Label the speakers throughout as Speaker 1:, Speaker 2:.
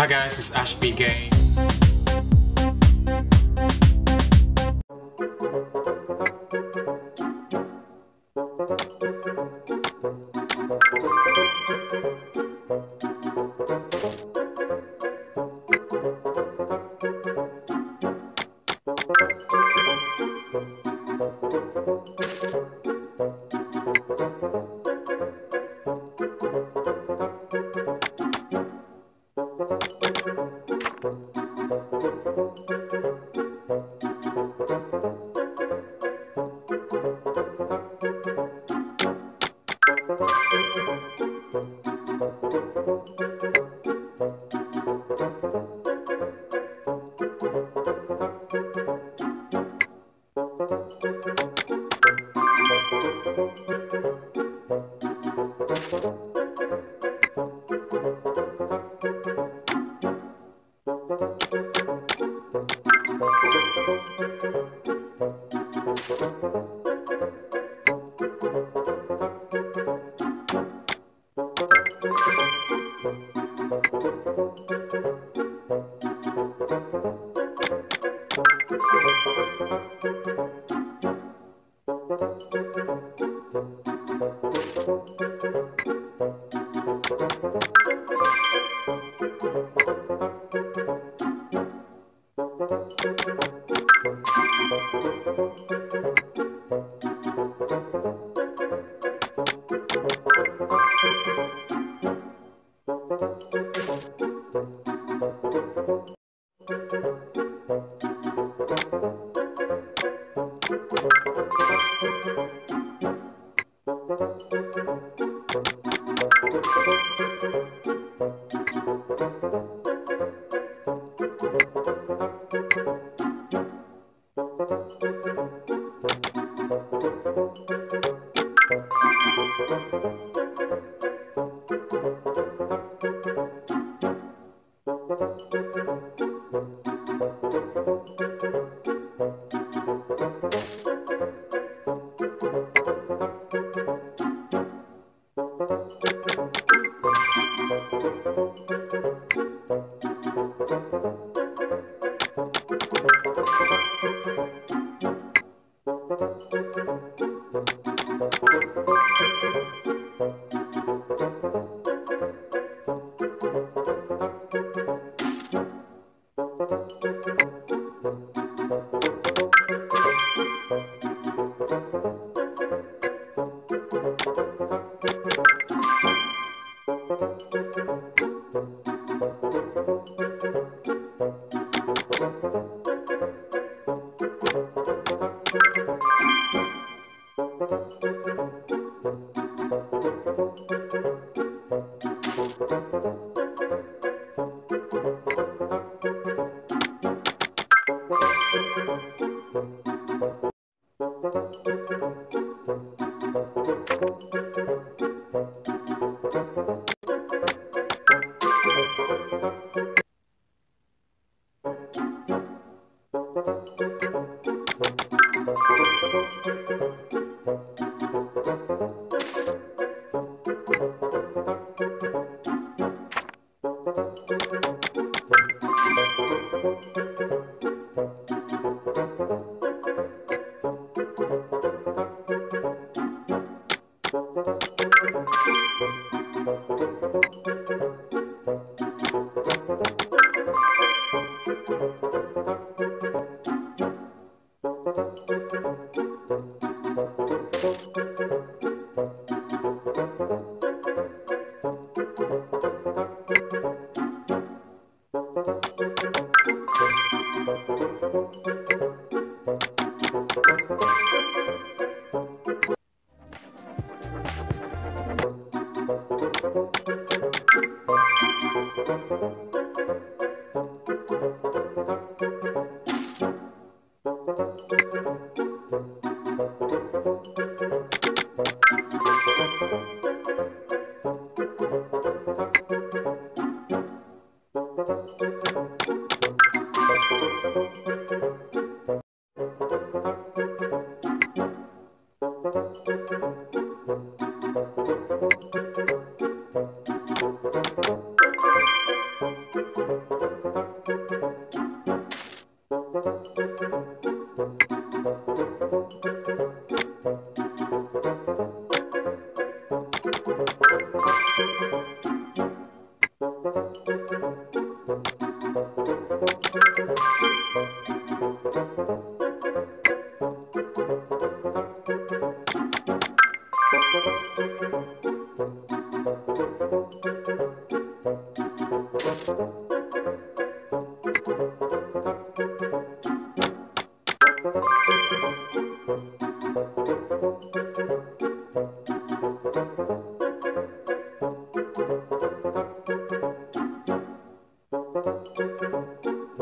Speaker 1: Hi guys, it's Ashby Gay. Game. Thank you.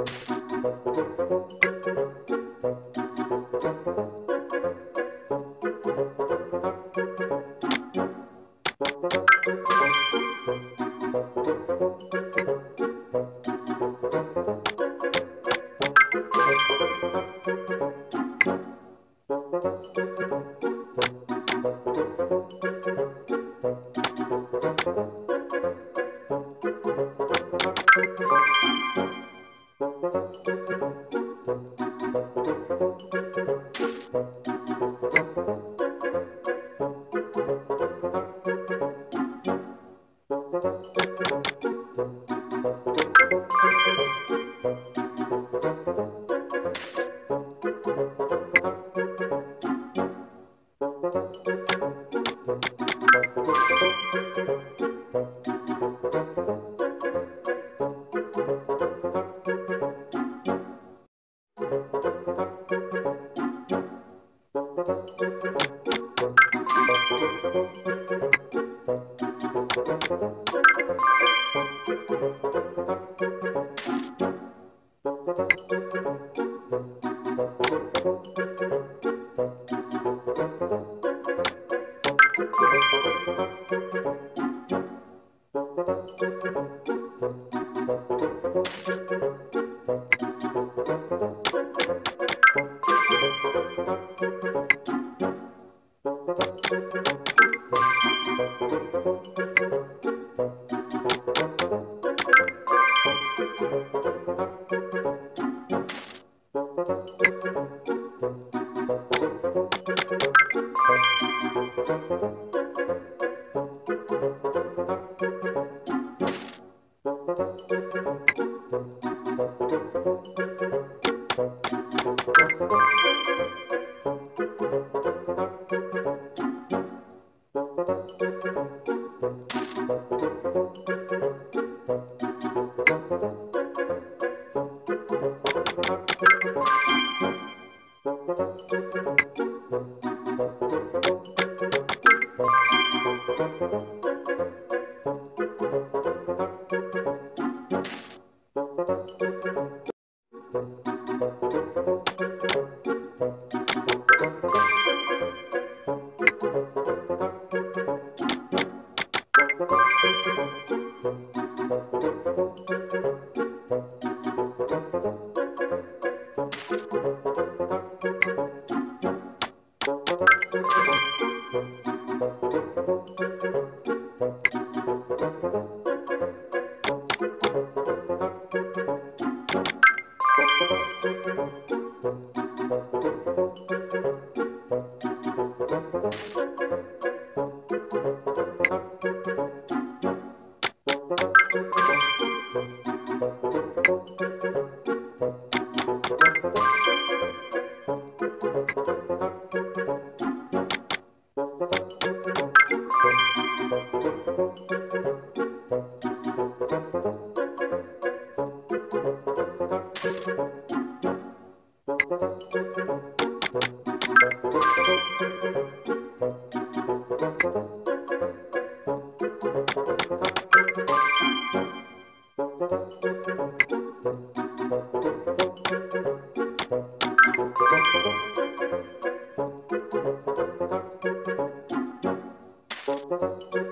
Speaker 1: Thank you. thank you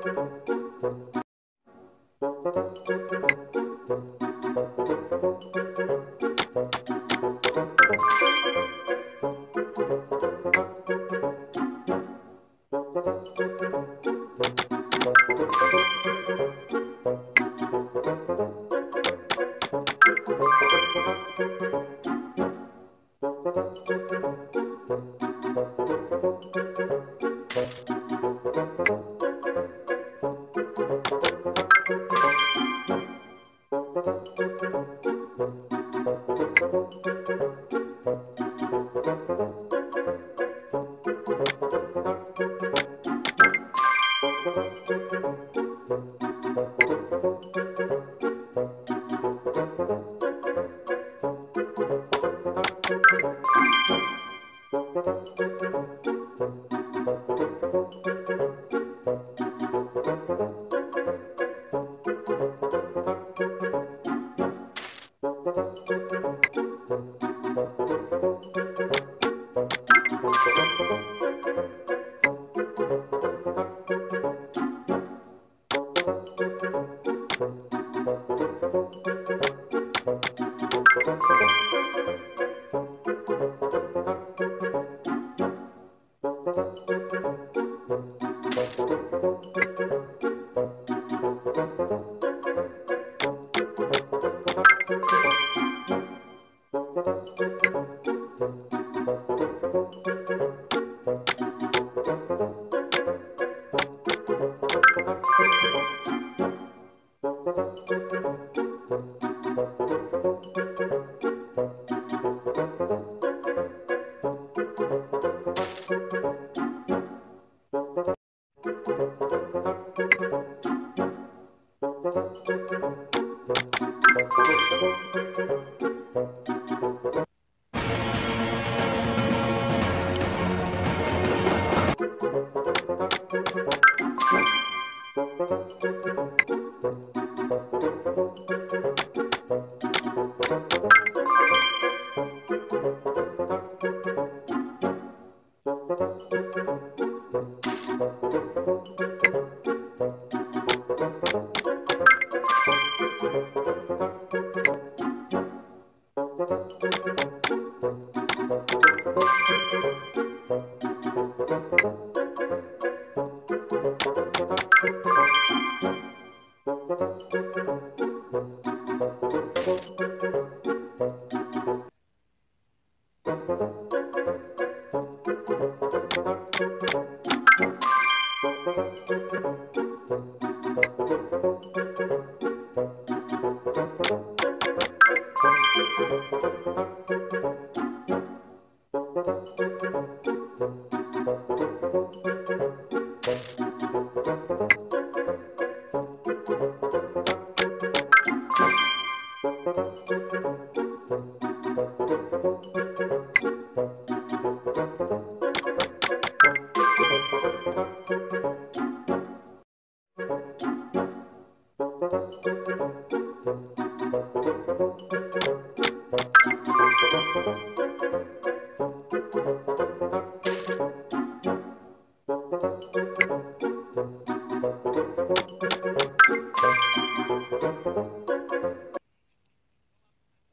Speaker 1: Thank you.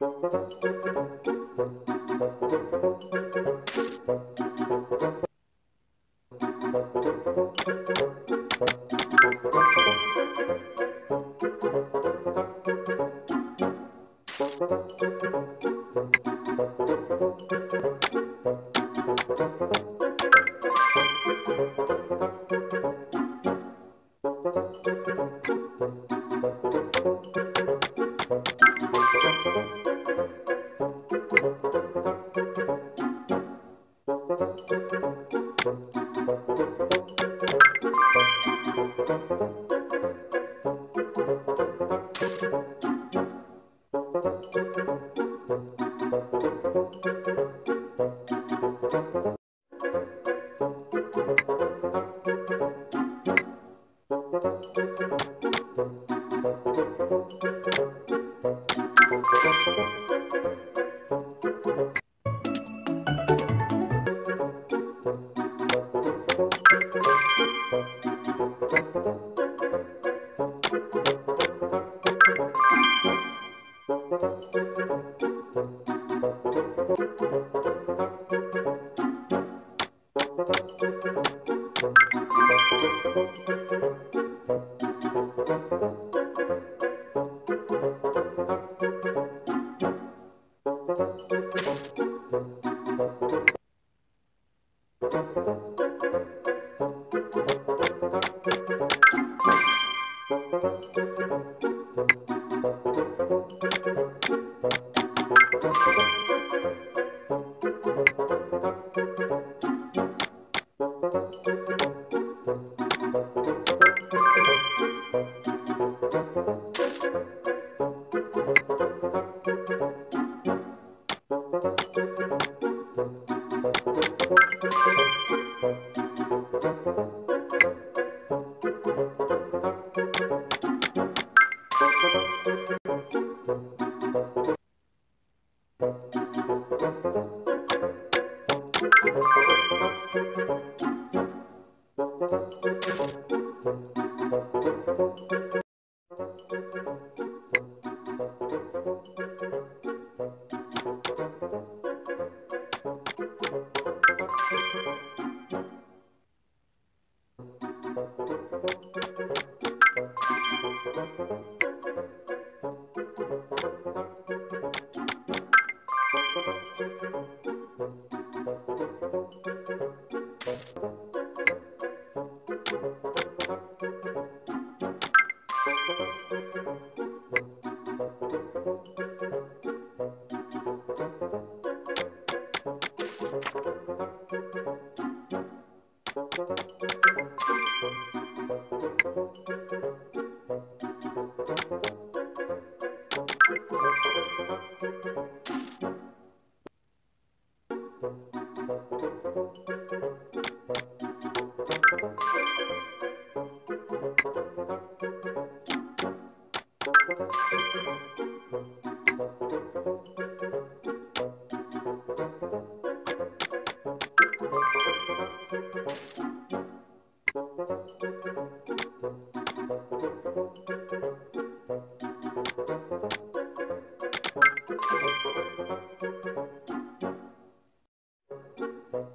Speaker 1: どこだって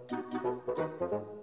Speaker 1: Thank you.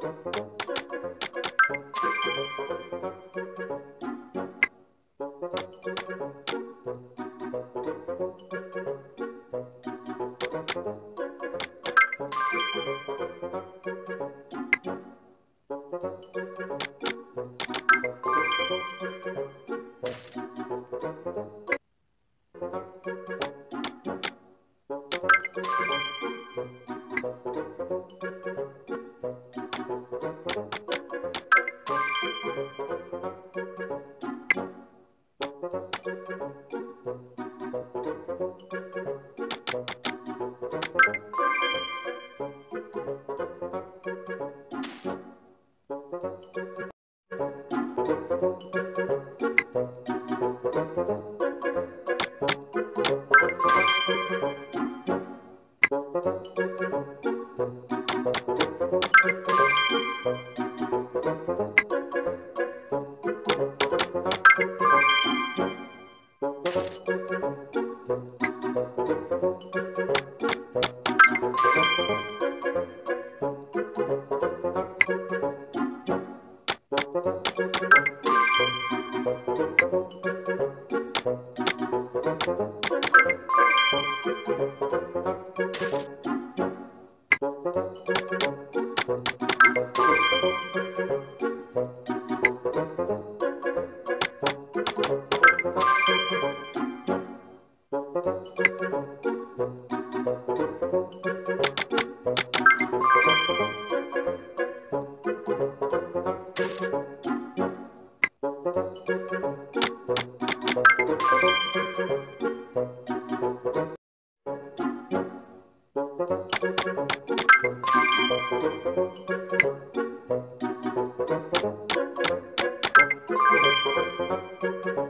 Speaker 1: thank you Thank you.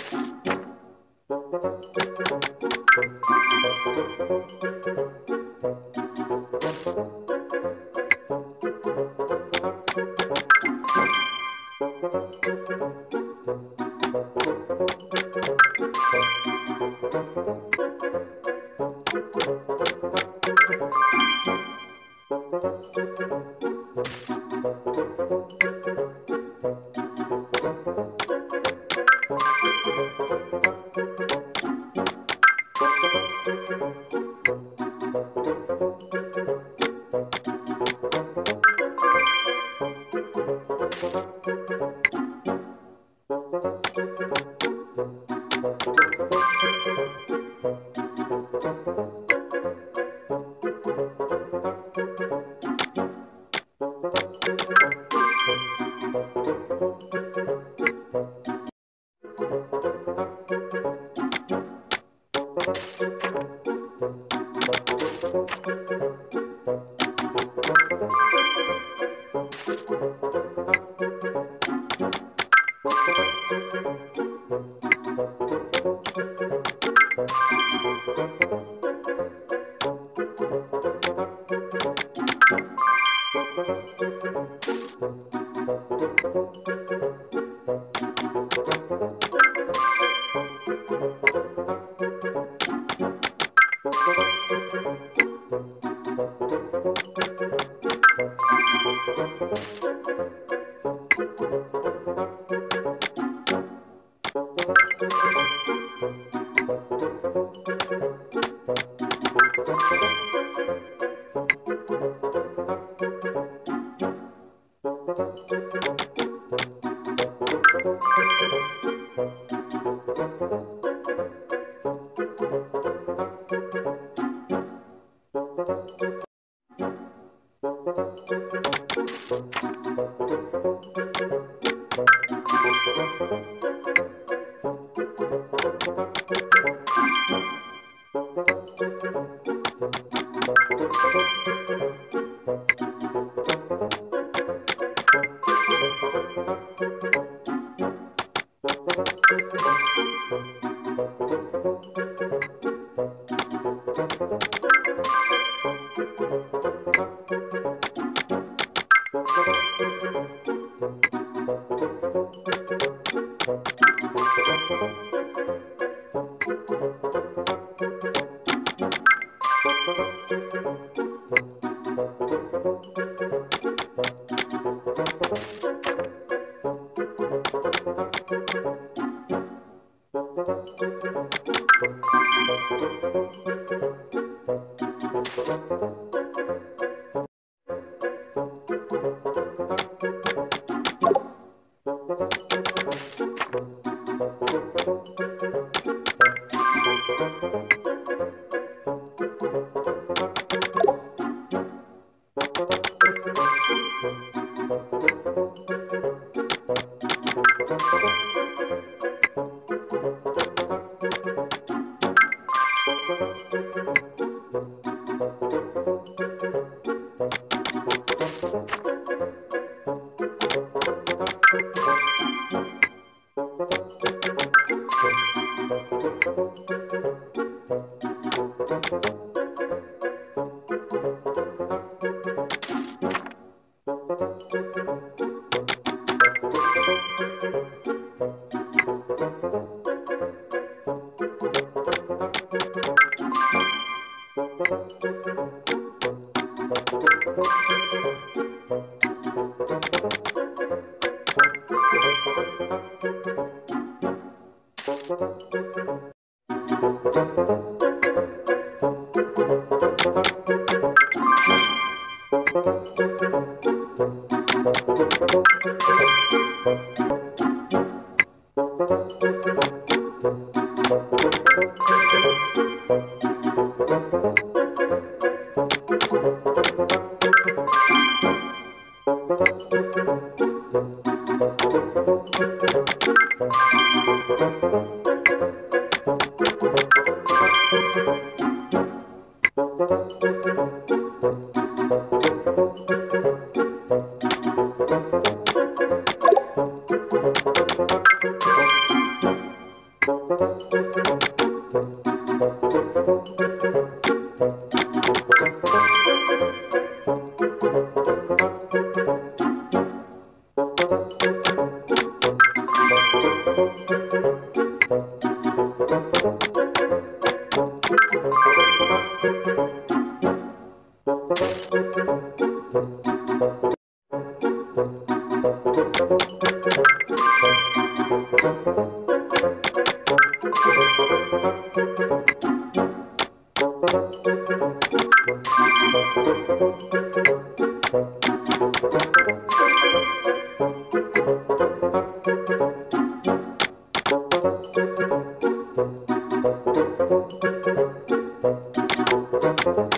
Speaker 1: Thank you. Thank you. Thank you.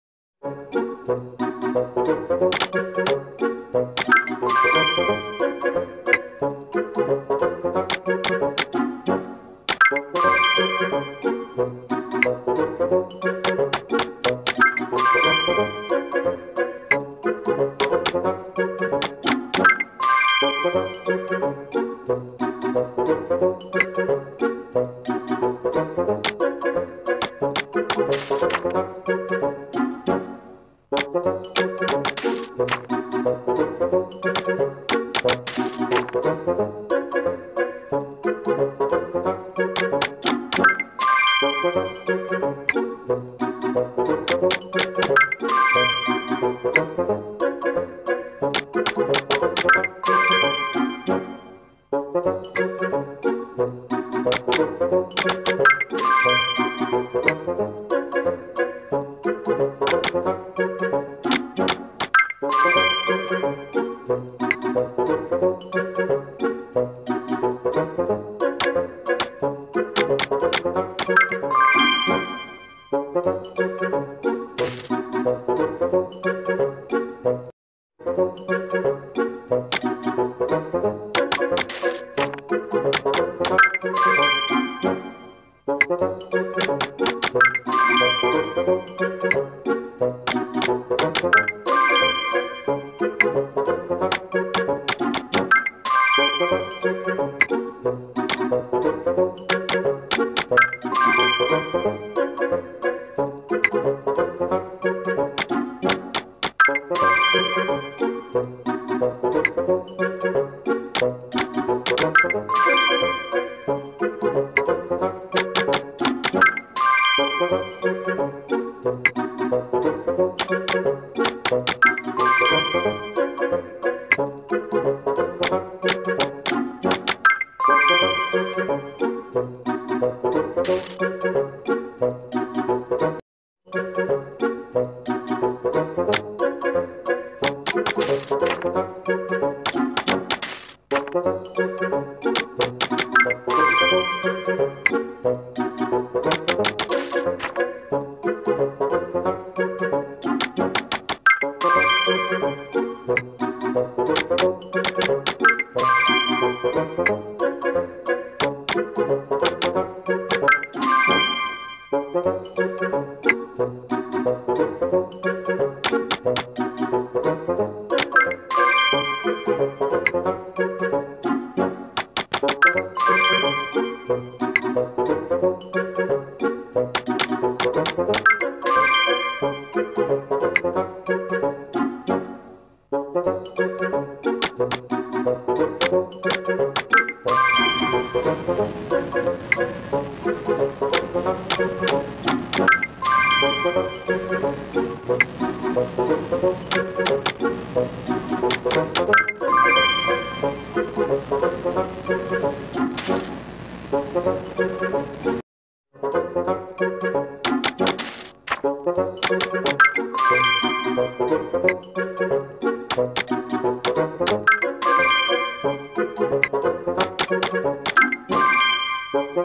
Speaker 1: Thank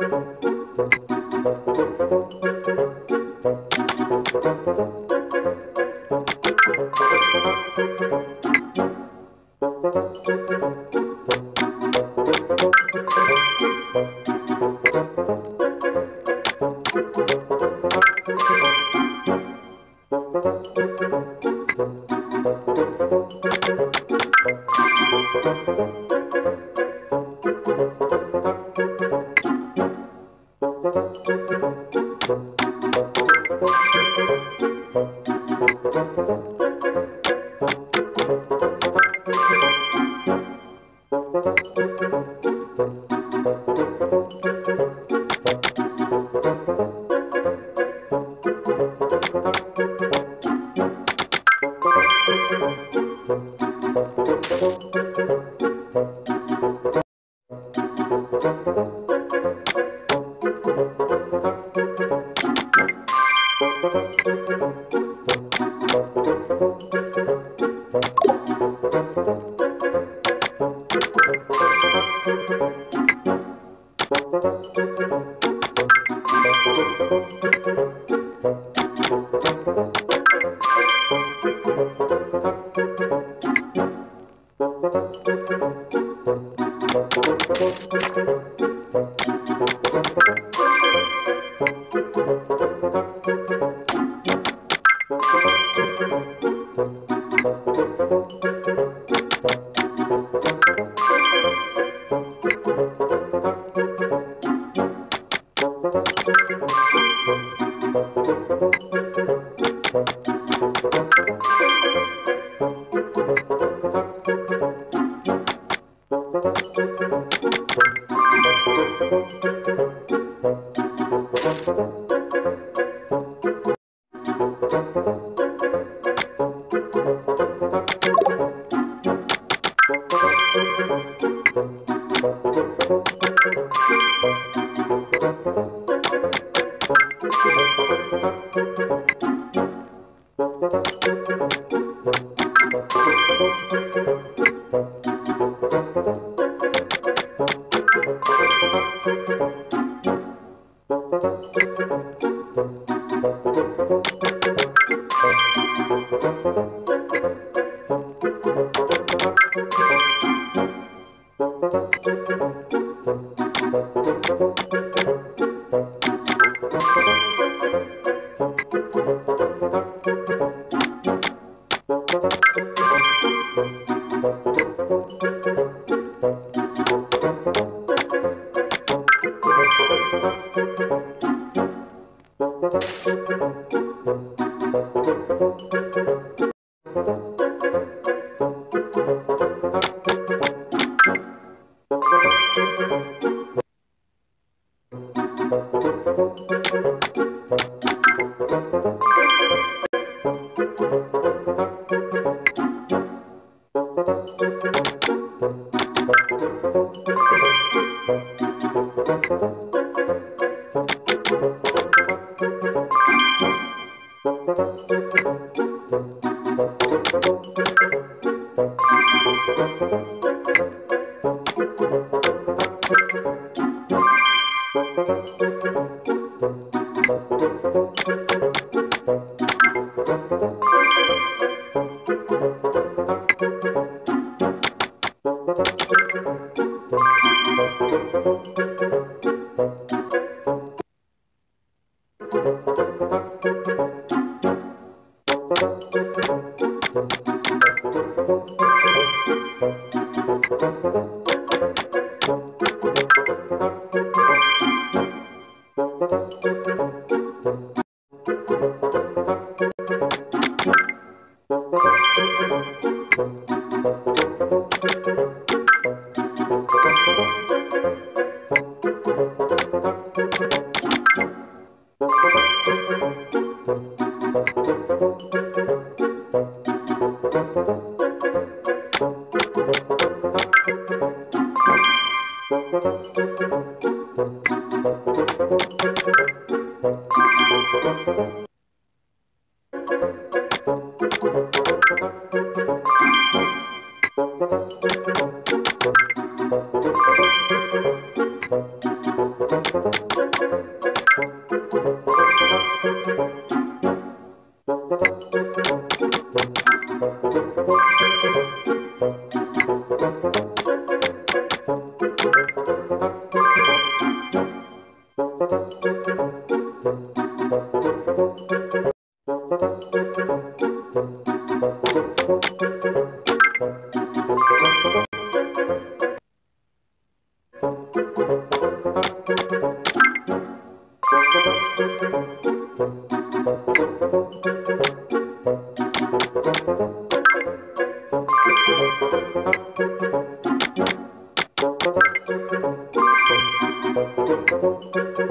Speaker 1: you. Thank you. Thank you. Thank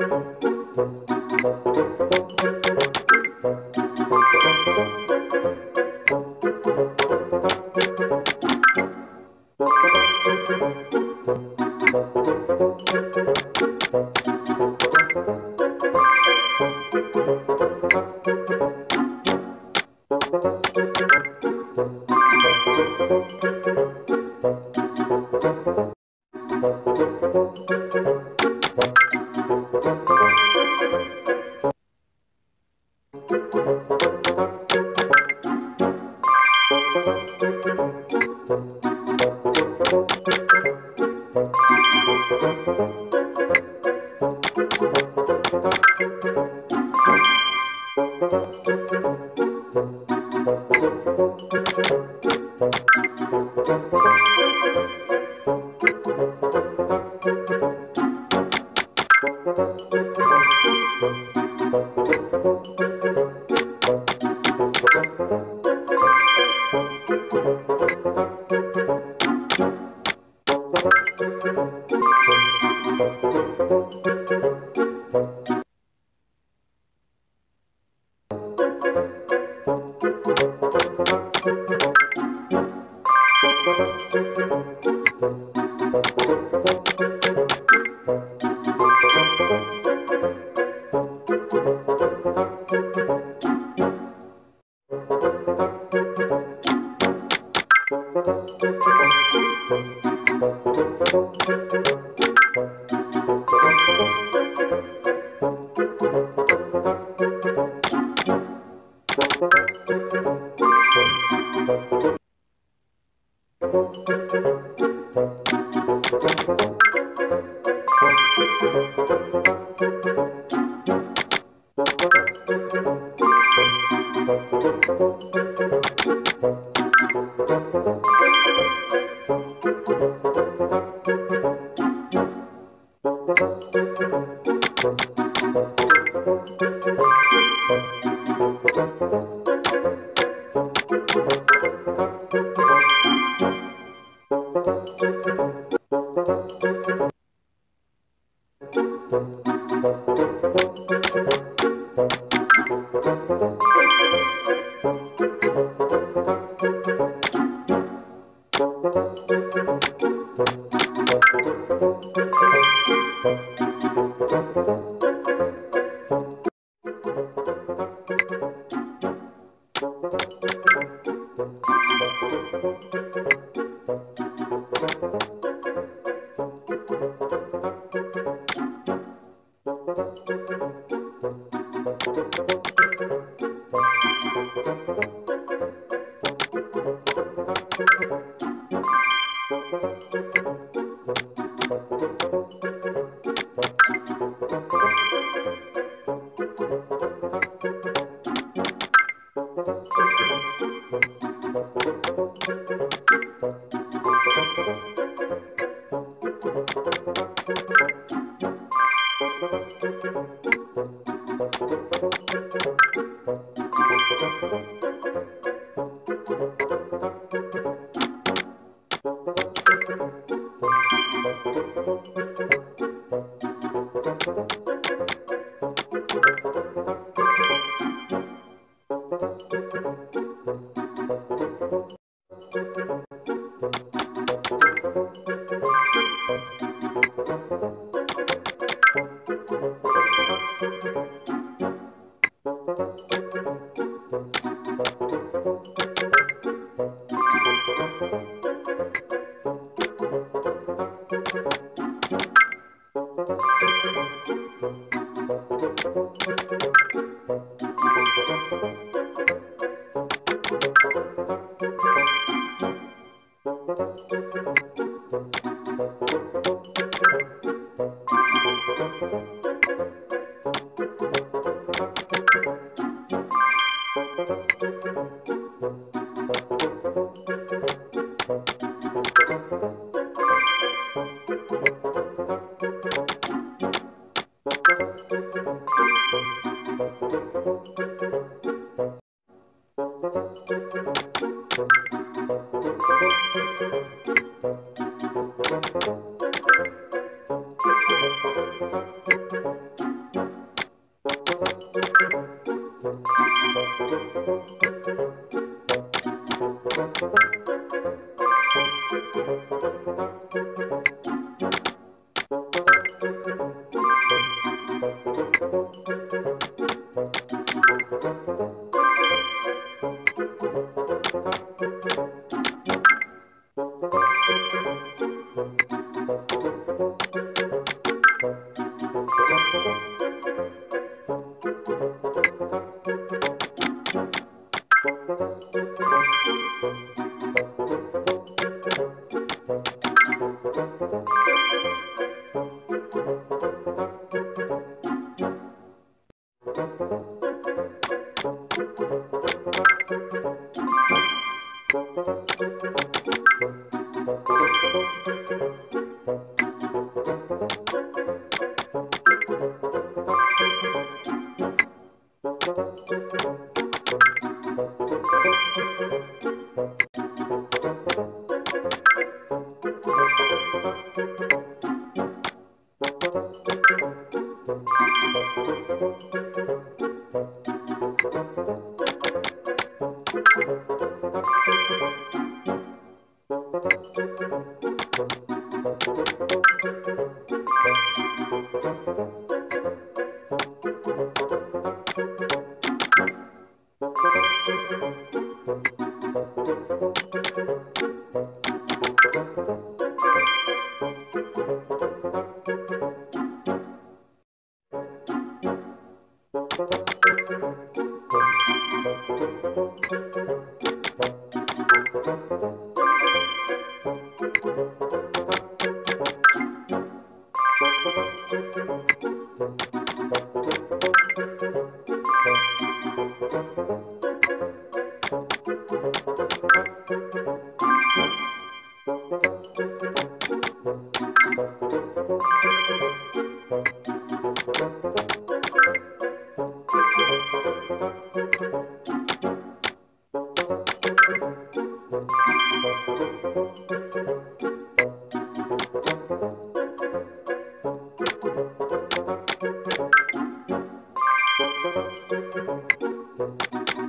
Speaker 1: you. Thank you.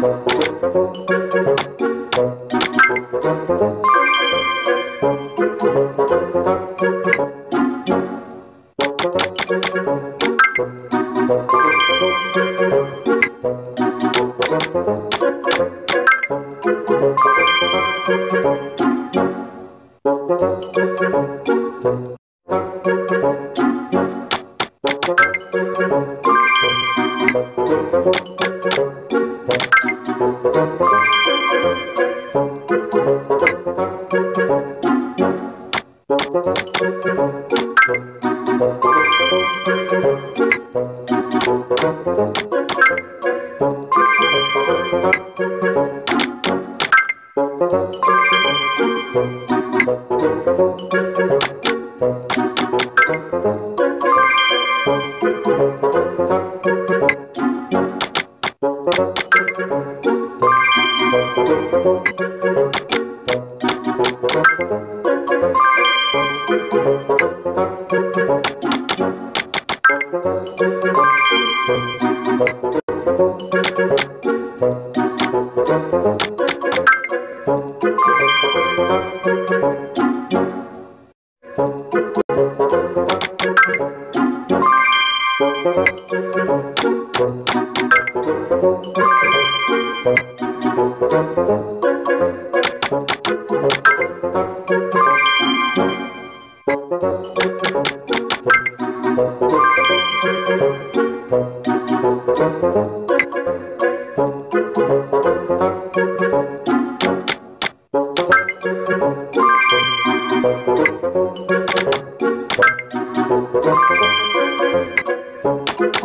Speaker 1: ポン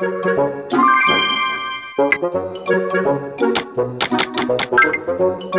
Speaker 1: Thank you.